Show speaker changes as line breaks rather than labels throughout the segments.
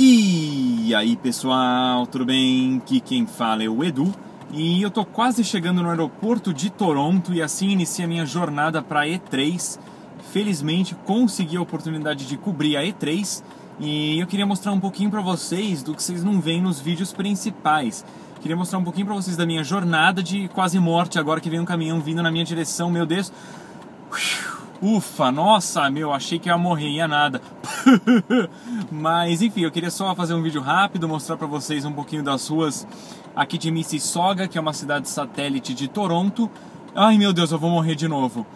E aí pessoal, tudo bem? Aqui quem fala é o Edu e eu tô quase chegando no aeroporto de Toronto e assim inicia a minha jornada para E3. Felizmente consegui a oportunidade de cobrir a E3 e eu queria mostrar um pouquinho para vocês do que vocês não veem nos vídeos principais. Queria mostrar um pouquinho para vocês da minha jornada de quase morte agora que vem um caminhão vindo na minha direção, meu Deus. Ufa, nossa, meu, achei que ia morrer, ia nada. Mas enfim, eu queria só fazer um vídeo rápido, mostrar para vocês um pouquinho das ruas aqui de Mississauga, que é uma cidade satélite de Toronto. Ai meu Deus, eu vou morrer de novo.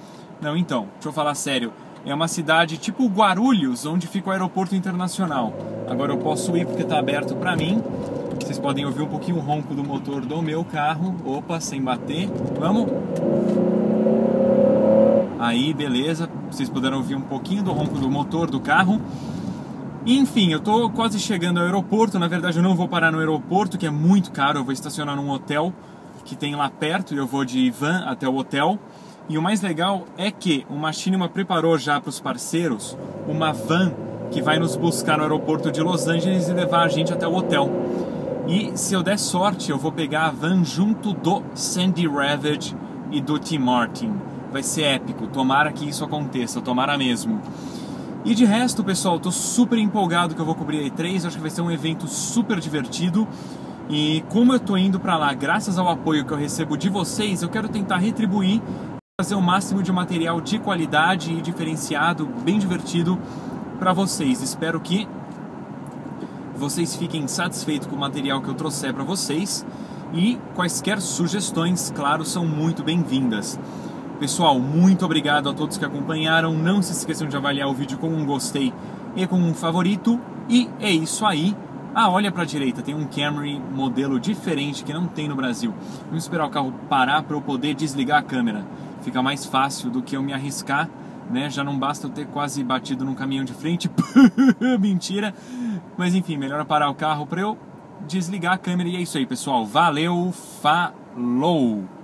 Não, então, deixa eu falar sério. É uma cidade tipo Guarulhos, onde fica o aeroporto internacional. Agora eu posso ir porque está aberto para mim. Vocês podem ouvir um pouquinho o ronco do motor do meu carro. Opa, sem bater. Vamos? Aí, beleza, vocês puderam ouvir um pouquinho do ronco do motor do carro. Enfim, eu tô quase chegando ao aeroporto. Na verdade, eu não vou parar no aeroporto, que é muito caro. Eu vou estacionar num hotel que tem lá perto e eu vou de van até o hotel. E o mais legal é que o Machinima preparou já para os parceiros uma van que vai nos buscar no aeroporto de Los Angeles e levar a gente até o hotel. E se eu der sorte, eu vou pegar a van junto do Sandy Ravage e do Tim Martin vai ser épico. Tomara que isso aconteça, tomara mesmo. E de resto, pessoal, tô super empolgado que eu vou cobrir a E3, acho que vai ser um evento super divertido. E como eu tô indo para lá graças ao apoio que eu recebo de vocês, eu quero tentar retribuir, fazer o máximo de material de qualidade e diferenciado, bem divertido para vocês. Espero que vocês fiquem satisfeitos com o material que eu trouxer para vocês e quaisquer sugestões, claro, são muito bem-vindas. Pessoal, muito obrigado a todos que acompanharam. Não se esqueçam de avaliar o vídeo com um gostei e com um favorito. E é isso aí. Ah, olha para a direita, tem um Camry modelo diferente que não tem no Brasil. Vamos esperar o carro parar para eu poder desligar a câmera. Fica mais fácil do que eu me arriscar, né? Já não basta eu ter quase batido num caminhão de frente. Mentira. Mas enfim, melhor parar o carro para eu desligar a câmera. E é isso aí, pessoal. Valeu, falou!